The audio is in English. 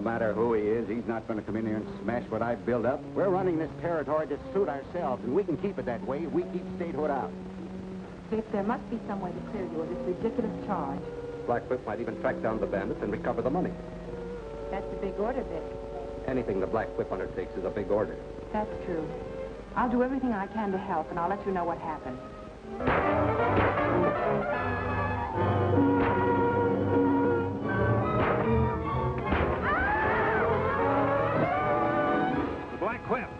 matter who he is, he's not going to come in here and smash what I've built up. We're running this territory to suit ourselves, and we can keep it that way if we keep statehood out. Vic, there must be some way to clear you of this ridiculous charge. Blackfoot might even track down the bandits and recover the money. That's a big order, Vic. Anything the Black Whip undertakes is a big order. That's true. I'll do everything I can to help, and I'll let you know what happens. quit.